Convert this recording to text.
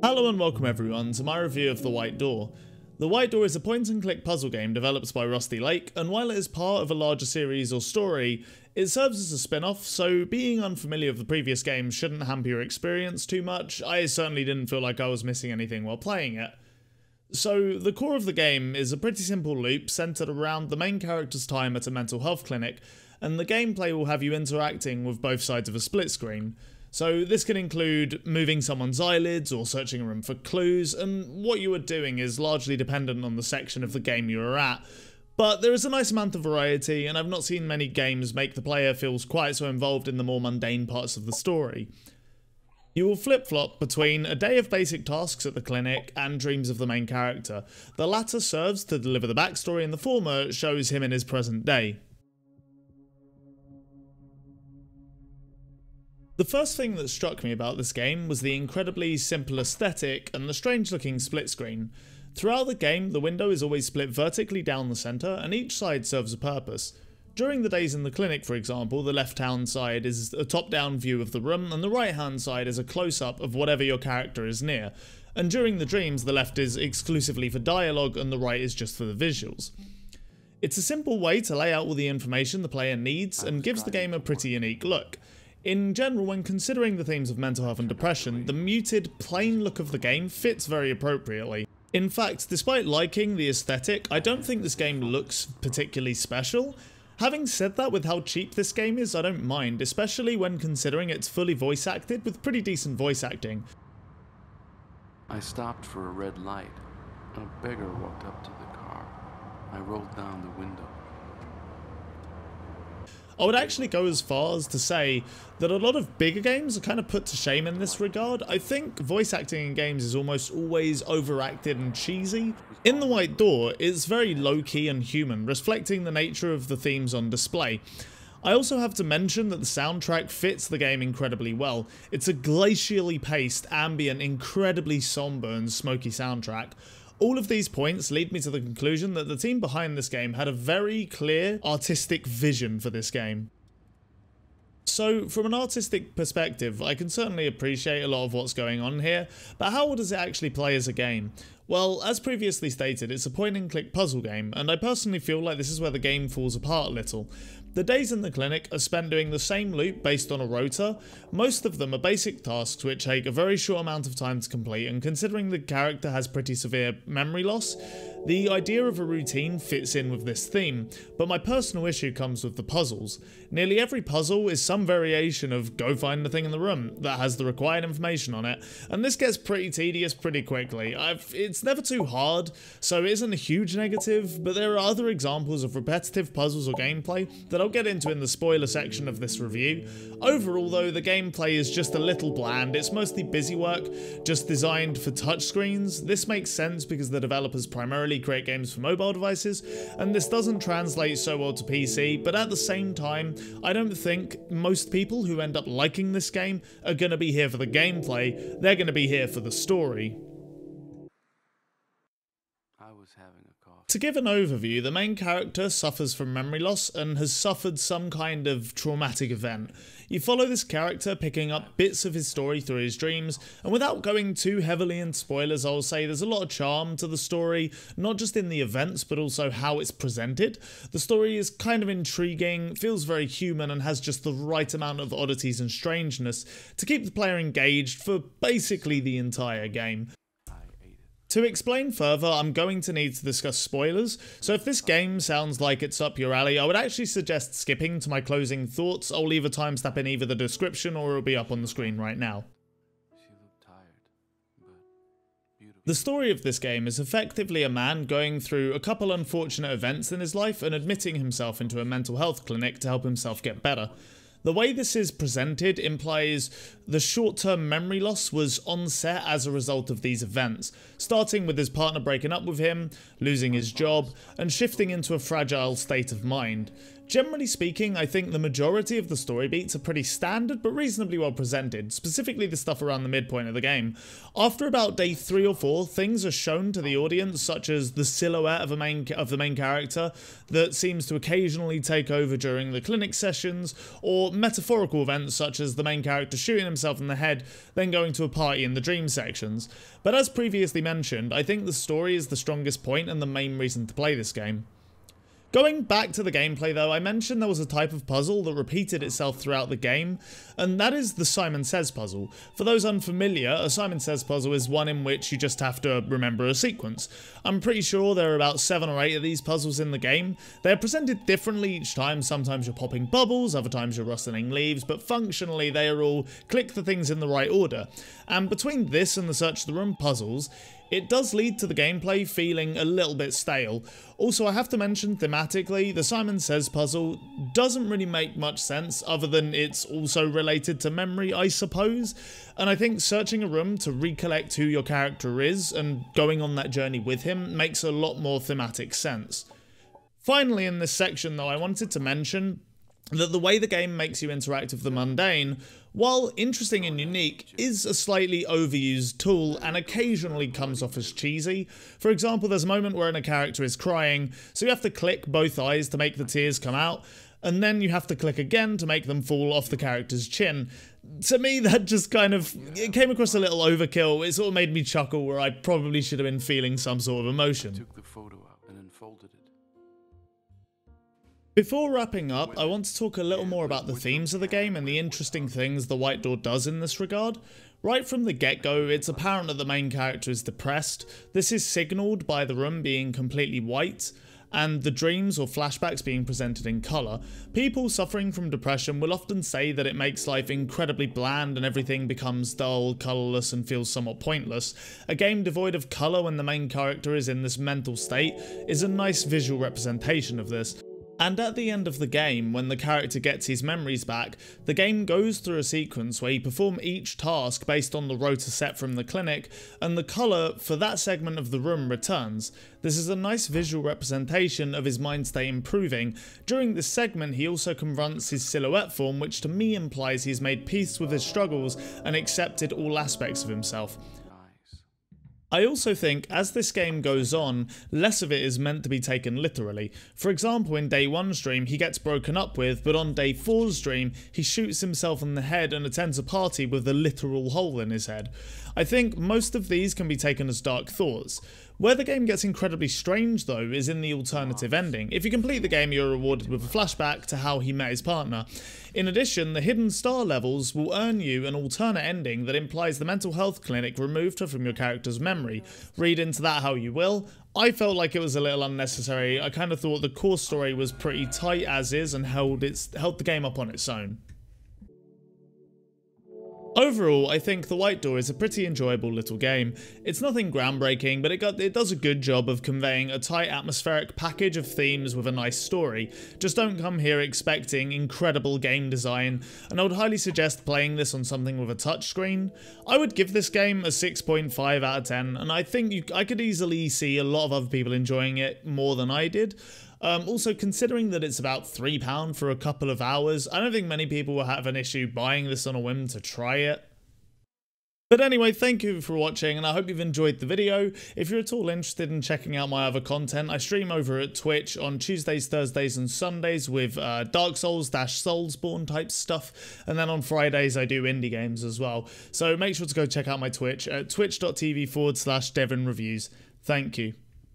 Hello and welcome everyone to my review of The White Door. The White Door is a point and click puzzle game developed by Rusty Lake, and while it is part of a larger series or story, it serves as a spin off, so being unfamiliar with the previous game shouldn't hamper your experience too much. I certainly didn't feel like I was missing anything while playing it. So, the core of the game is a pretty simple loop centered around the main character's time at a mental health clinic, and the gameplay will have you interacting with both sides of a split screen. So this can include moving someone's eyelids or searching a room for clues, and what you are doing is largely dependent on the section of the game you are at. But there is a nice amount of variety, and I've not seen many games make the player feel quite so involved in the more mundane parts of the story. You will flip-flop between a day of basic tasks at the clinic and dreams of the main character. The latter serves to deliver the backstory and the former shows him in his present day. The first thing that struck me about this game was the incredibly simple aesthetic and the strange looking split screen. Throughout the game, the window is always split vertically down the centre and each side serves a purpose. During the days in the clinic, for example, the left hand side is a top down view of the room and the right hand side is a close up of whatever your character is near. And during the dreams, the left is exclusively for dialogue and the right is just for the visuals. It's a simple way to lay out all the information the player needs and gives the game a pretty unique look. In general, when considering the themes of mental health and depression, the muted, plain look of the game fits very appropriately. In fact, despite liking the aesthetic, I don't think this game looks particularly special. Having said that, with how cheap this game is, I don't mind, especially when considering it's fully voice acted with pretty decent voice acting. I stopped for a red light. A beggar walked up to the car. I rolled down the window. I would actually go as far as to say that a lot of bigger games are kind of put to shame in this regard. I think voice acting in games is almost always overacted and cheesy. In The White Door, it's very low-key and human, reflecting the nature of the themes on display. I also have to mention that the soundtrack fits the game incredibly well. It's a glacially paced, ambient, incredibly somber and smoky soundtrack. All of these points lead me to the conclusion that the team behind this game had a very clear artistic vision for this game. So, from an artistic perspective, I can certainly appreciate a lot of what's going on here, but how does it actually play as a game? Well, as previously stated, it's a point and click puzzle game, and I personally feel like this is where the game falls apart a little. The days in the clinic are spent doing the same loop based on a rota. Most of them are basic tasks which take a very short amount of time to complete, and considering the character has pretty severe memory loss, the idea of a routine fits in with this theme, but my personal issue comes with the puzzles. Nearly every puzzle is some variation of go find the thing in the room that has the required information on it, and this gets pretty tedious pretty quickly. I've, it's never too hard, so it isn't a huge negative, but there are other examples of repetitive puzzles or gameplay that I'll get into in the spoiler section of this review. Overall though, the gameplay is just a little bland, it's mostly busy work, just designed for touchscreens. This makes sense because the developers primarily create games for mobile devices, and this doesn't translate so well to PC, but at the same time, I don't think most people who end up liking this game are going to be here for the gameplay, they're going to be here for the story. To give an overview, the main character suffers from memory loss and has suffered some kind of traumatic event. You follow this character picking up bits of his story through his dreams, and without going too heavily in spoilers, I'll say there's a lot of charm to the story, not just in the events, but also how it's presented. The story is kind of intriguing, feels very human, and has just the right amount of oddities and strangeness to keep the player engaged for basically the entire game. To explain further, I'm going to need to discuss spoilers, so if this game sounds like it's up your alley, I would actually suggest skipping to my closing thoughts. I'll leave a timestamp in either the description or it'll be up on the screen right now. The story of this game is effectively a man going through a couple unfortunate events in his life and admitting himself into a mental health clinic to help himself get better. The way this is presented implies the short term memory loss was on set as a result of these events, starting with his partner breaking up with him, losing his job, and shifting into a fragile state of mind. Generally speaking, I think the majority of the story beats are pretty standard but reasonably well presented, specifically the stuff around the midpoint of the game. After about day 3 or 4, things are shown to the audience such as the silhouette of, a main, of the main character that seems to occasionally take over during the clinic sessions, or metaphorical events such as the main character shooting himself in the head, then going to a party in the dream sections. But as previously mentioned, I think the story is the strongest point and the main reason to play this game. Going back to the gameplay though, I mentioned there was a type of puzzle that repeated itself throughout the game, and that is the Simon Says puzzle. For those unfamiliar, a Simon Says puzzle is one in which you just have to remember a sequence. I'm pretty sure there are about 7 or 8 of these puzzles in the game. They're presented differently each time, sometimes you're popping bubbles, other times you're rustling leaves, but functionally they are all click the things in the right order. And between this and the Search the Room puzzles, it does lead to the gameplay feeling a little bit stale. Also, I have to mention thematically, the Simon Says puzzle doesn't really make much sense other than it's also related to memory, I suppose. And I think searching a room to recollect who your character is and going on that journey with him makes a lot more thematic sense. Finally, in this section though, I wanted to mention that the way the game makes you interact with the mundane, while interesting and unique, is a slightly overused tool and occasionally comes off as cheesy. For example, there's a moment where a character is crying, so you have to click both eyes to make the tears come out, and then you have to click again to make them fall off the character's chin. To me, that just kind of it came across a little overkill. It sort of made me chuckle where I probably should have been feeling some sort of emotion. Before wrapping up, I want to talk a little more about the themes of the game and the interesting things the White Door does in this regard. Right from the get-go, it's apparent that the main character is depressed. This is signalled by the room being completely white, and the dreams or flashbacks being presented in colour. People suffering from depression will often say that it makes life incredibly bland and everything becomes dull, colourless and feels somewhat pointless. A game devoid of colour when the main character is in this mental state is a nice visual representation of this. And at the end of the game, when the character gets his memories back, the game goes through a sequence where you perform each task based on the rota set from the clinic, and the colour for that segment of the room returns. This is a nice visual representation of his mind state improving. During this segment, he also confronts his silhouette form, which to me implies he's made peace with his struggles and accepted all aspects of himself. I also think as this game goes on, less of it is meant to be taken literally. For example, in day 1's dream, he gets broken up with, but on day 4's dream, he shoots himself in the head and attends a party with a literal hole in his head. I think most of these can be taken as dark thoughts. Where the game gets incredibly strange though is in the alternative ending. If you complete the game you're rewarded with a flashback to how he met his partner. In addition, the hidden star levels will earn you an alternate ending that implies the mental health clinic removed her from your character's memory. Read into that how you will. I felt like it was a little unnecessary. I kind of thought the core story was pretty tight as is and held its held the game up on its own. Overall, I think The White Door is a pretty enjoyable little game. It's nothing groundbreaking, but it, got, it does a good job of conveying a tight atmospheric package of themes with a nice story. Just don't come here expecting incredible game design, and I would highly suggest playing this on something with a touchscreen. I would give this game a 6.5 out of 10, and I think you, I could easily see a lot of other people enjoying it more than I did. Um, also, considering that it's about £3 for a couple of hours, I don't think many people will have an issue buying this on a whim to try it. But anyway, thank you for watching and I hope you've enjoyed the video. If you're at all interested in checking out my other content, I stream over at Twitch on Tuesdays, Thursdays and Sundays with uh, Dark Souls-Soulsborne type stuff. And then on Fridays I do indie games as well. So make sure to go check out my Twitch at twitch.tv forward slash Devin Reviews. Thank you.